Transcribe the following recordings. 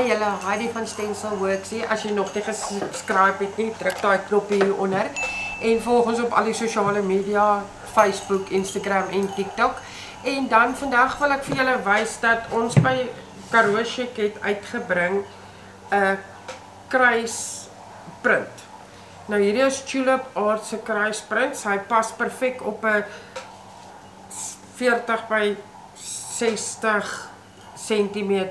Hi julle, Heidi van Stencil Works hier. As jy nog nie gesubscribe het nie, druk daai knoppie hier onder en volg ons op al die sosiale media, Facebook, Instagram en TikTok. En dan vandag wil ek vir julle wys dat ons by Karoo Chic het uitgebring 'n kruisprint. Nou hierdie is Tulip Art se kruisprint. Hy pas perfek op 'n 40 by 60 cm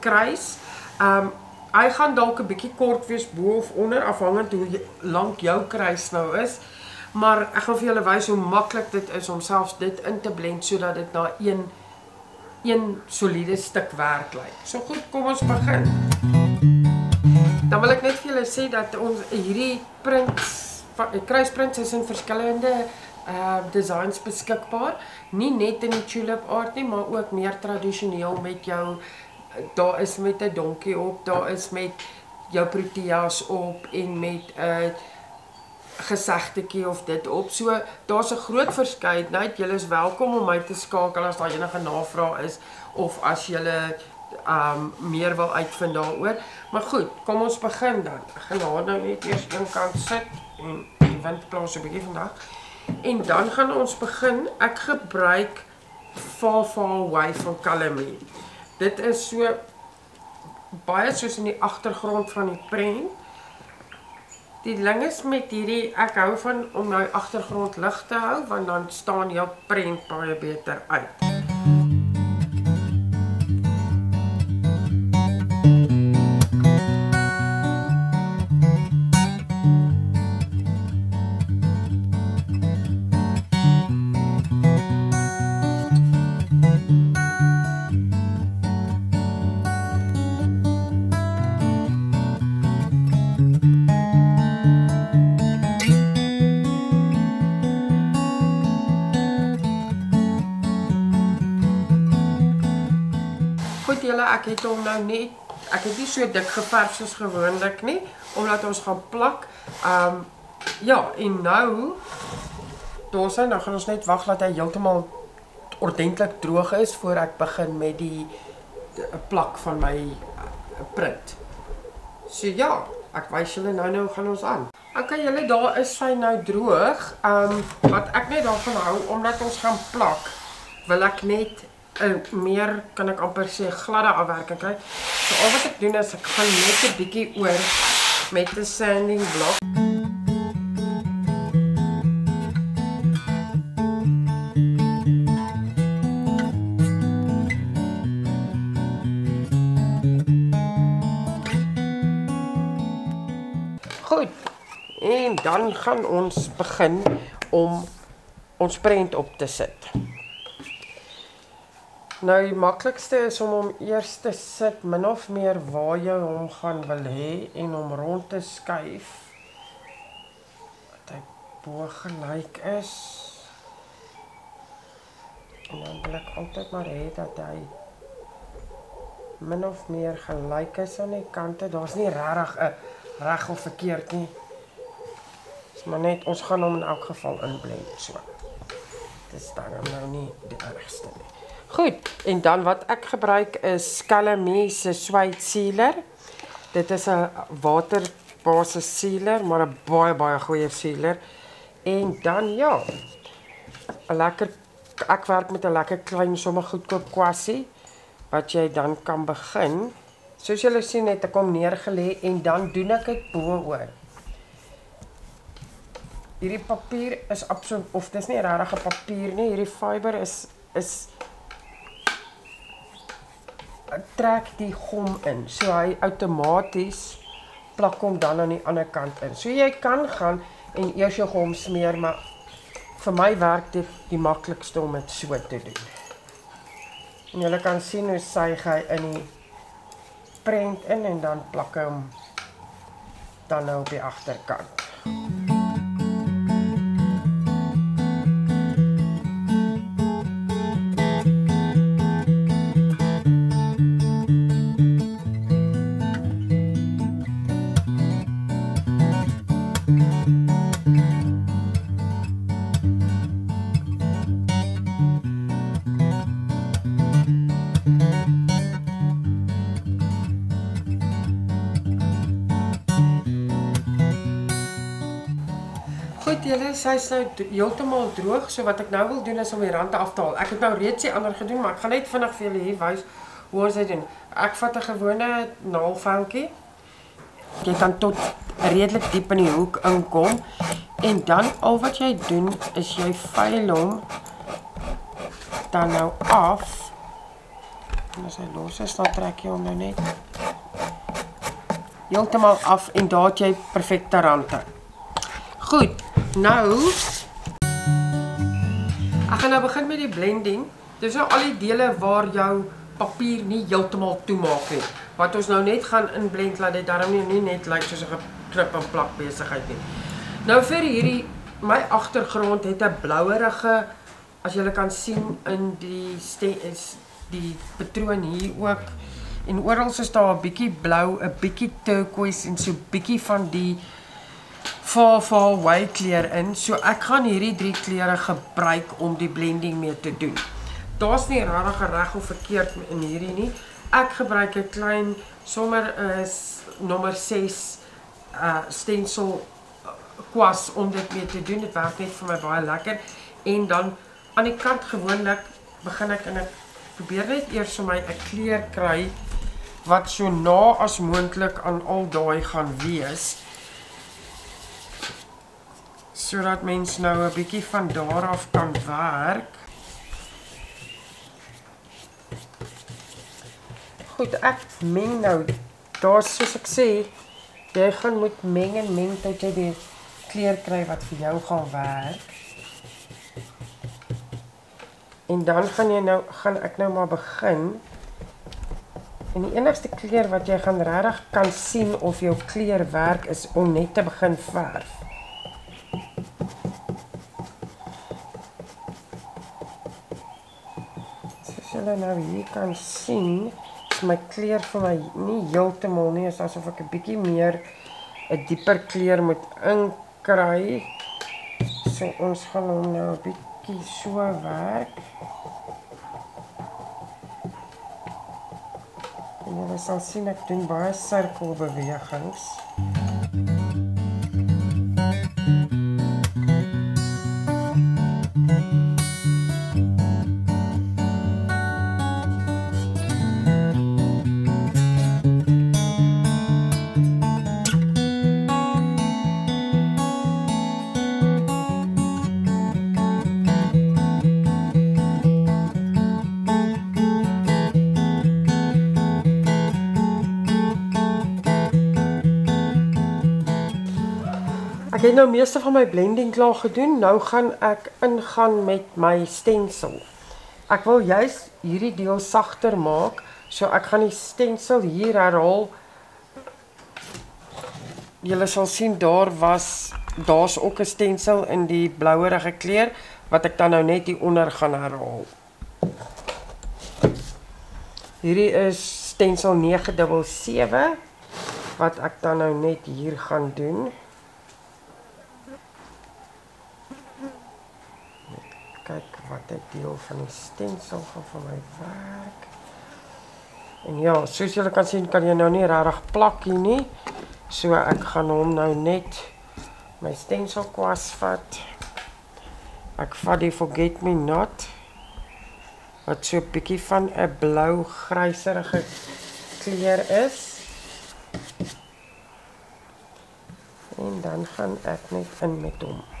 kruis. Um hy gaan dalk 'n bietjie kort wees bo of onder afhangend hoe lank jou kruis nou is. Maar ek gaan vir julle wys hoe maklik dit is om selfs dit in te blend sodat dit na een een soliede stuk werk lyk. So goed, kom ons begin. Dan wil ek net vir julle sê dat ons hierdie prints kruisprints is in verskillende uh designs beskikbaar. Nie net in die tulip art nie, maar ook meer tradisioneel met jou daar is met 'n donkie op, daar is met jou proteas op en met 'n gesegtetjie of dit op. So daar's 'n groot verskeidenheid. Julle is welkom om my te skakel as daar enige navraag is of as julle um meer wil uitvind daaroor. Maar goed, kom ons begin dan. Ek gaan haar nou net eers een kant sit en die wind plaas 'n bietjie vandag. En dan gaan ons begin. Ek gebruik Far Far Away van Calamity dit is so baie soos in die agtergrond van die prent. Die ding is met hierdie ek hou van om my agtergrond lig te hou want dan staan jou prent baie beter uit. Ek het hom nou net ek het nie so dik geverf soos gewoonlik nie omdat ons gaan plak. Um ja, en nou daar's nou gaan ons net wag dat hy heeltemal ordentlik droog is voor ek begin met die, plak van my uh, print. So ja, ek wys julle nou nou gaan ons aan. OK julle, daar is hy nou droog. Um wat ek net daarvan hou omdat ons gaan plak, wil ek net 'n meer kan ek amper sê gladde afwerking kry. So al wat ek doen is ek gaan net 'n bietjie oor met 'n sanding blok. Goed. En dan gaan ons begin om ons prent op te sit. Nou die maklikste is om hom eers te sit min of meer waar jy hom gaan wil hê en hom rond te skuif. Dat hy bo gelyk is. En dan wil ek altyd maar hê dat hy min of meer gelyk is aan die kante. Daar's nie regtig 'n reg of verkeerd nie. Dis maar net ons gaan hom in elk geval inblend so. Dis dan nou nie die ergste nie. Goed, en dan wat ek gebruik is Calamie se Sweet Sealer. Dit is 'n waterbasis sealer, maar 'n baie baie goeie sealer. En dan ja, 'n lekker ek werk met 'n lekker klein sommer goedkoop kwassie wat jy dan kan begin. Soos julle sien het ek hom neergelê en dan doen ek dit bo-oor. Hierdie papier is absoluut of dis nie regtig 'n papier nie, hierdie fiber is is trek die gom in. So hy outomaties plak hom dan aan die ander kant in. So jy kan gaan en eers jou gom smeer, maar vir my werk dit die maklikste om dit so te doen. En jy kan sien hoe suig hy in die prent in en dan plak hy hom dan nou op die agterkant. Guys, hy's nou heeltemal droog. So wat ek nou wil doen is om die rande af te haal. Ek het nou reeds die ander gedoen, maar ek gaan net vinnig vir julle hier wys hoe ons dit doen. Ek vat 'n gewone naalveltjie. Jy kan tot redelik diep in die hoek inkom en dan al wat jy doen is jy veil hom dan nou af. En as hy los is, dan trek jy hom nou net heeltemal af en daar het jy perfekte rande. Goed, nou ek gaan nou begin met die blending. Dis nou al die dele waar jou papier nie heeltemal toemaak nie. Wat ons nou net gaan inblend laat dit daarom nie, net lyk soos 'n knip en plak besigheid nie. Nou vir hierdie my agtergrond het 'n blouerige as jy kan sien in die is die patroon hier ook en oral is daar 'n bietjie blou, 'n bietjie turquoise en so bietjie van die away kleur in. So ek gaan hierdie drie kleure gebruik om die blending mee te doen. Daar's nie regtig reg of verkeerd in hierdie nie. Ek gebruik 'n klein sommer is nommer 6 uh stencil uh, kwas om dit mee te doen. Dit werk net vir my baie lekker. En dan aan die kant gewoonlik begin ek en ek probeer net eers vir my 'n kleur kry wat so na as moontlik aan al daai gaan wees sodat mens nou 'n bietjie van daar af kan werk. Goed, ek meng nou. Daar soos ek sê, jy gaan moet meng en meng tot jy die kleur kry wat vir jou gaan werk. En dan gaan jy nou gaan ek nou maar begin. En die enigste kleur wat jy gaan regtig kan sien of jou kleur werk is om net te begin verf. Julle nou hier kan sien, is my kleur vir my nie heeltemal nie, is asof ek 'n bietjie meer 'n dieper kleur moet inkry. So ons gaan hom nou 'n bietjie so werk. En julle sal sien ek doen baie sirkelbewegings. Ek het nou meeste van my blending klaar gedoen. Nou gaan ek ingaan met my stencil. Ek wil juis hierdie deel sagter maak, so ek gaan die stencil hier herhaal. Julle sal sien daar was daar's ook 'n stencil in die blouerige kleur wat ek dan nou net hier onder gaan herhaal. Hierdie is stencil 977 wat ek dan nou net hier gaan doen. Kyk wat 'n deel van die stensel gaan vir my werk. En ja, soos julle kan sien, kan jy nou nie regtig plak hier nie. So ek gaan hom nou net my stensel kwas vat. Ek vat die forget me not wat so 'n bietjie van 'n blou gryserige kleur is. En dan gaan ek net in met hom.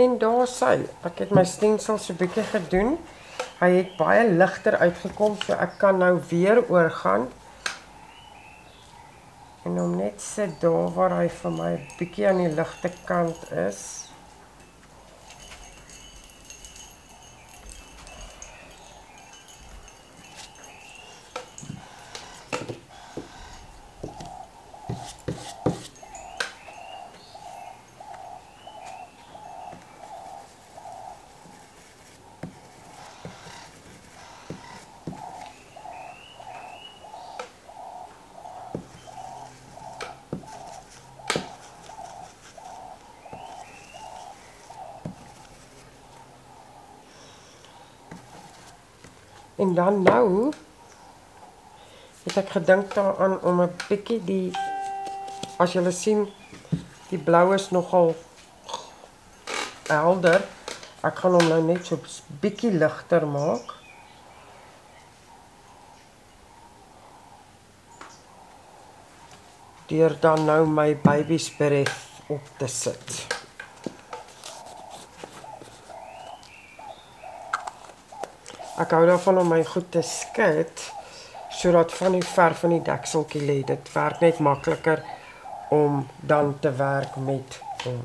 En daar sy, ek het my stensel so bietjie gedoen. Hy het baie ligter uitgekom, so ek kan nou weer oorgaan. En hom net sit daar waar hy vir my bietjie aan die ligte kant is. En dan nou het ek gedink daaraan om 'n bietjie die as julle sien die blou is nogal helder. Ek gaan hom nou net so bietjie ligter maak. Deur dan nou my baby spirit op te sit. Ek hou daarvan om my goed te skud sodat van die verf van die dekseltjie lê. Dit werk net makliker om dan te werk met hom.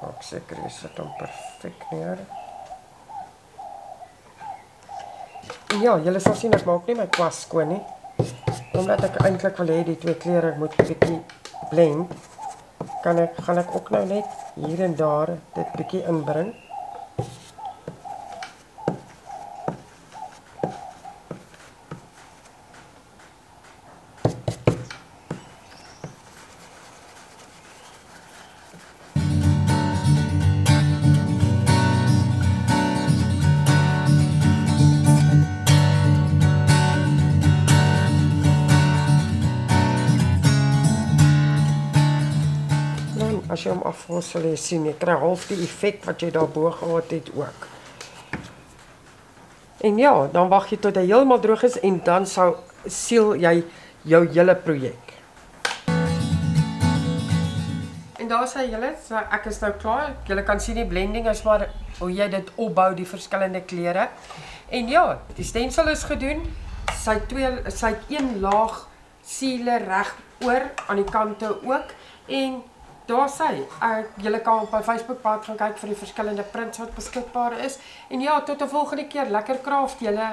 Maak seker jy sit hom perfek neer. Ja, julle sal sien ek maak nie my kwas skoon nie. Omdat ek eintlik wil hê die twee kleure moet bietjie blend, kan ek gaan ek ook nou net hier en daar dit bietjie inbring. As jy hom afval sal jy sien jy kry half die effek wat jy daarbo gehad het ook. En ja, dan wag jy tot hy heeltemal droog is en dan sou seël jy jou hele projek. En daar sê julle, so ek is nou klaar. Julle kan sien die blending is maar hoe jy dit opbou die verskillende kleure. En ja, die stensel is gedoen. Sy twee sy het een laag siele reg oor aan die kante ook en daar sê ek julle kan op my Facebookblad gaan kyk vir die verskillende prints wat beskikbaar is. En ja, tot 'n volgende keer. Lekker kraaf julle.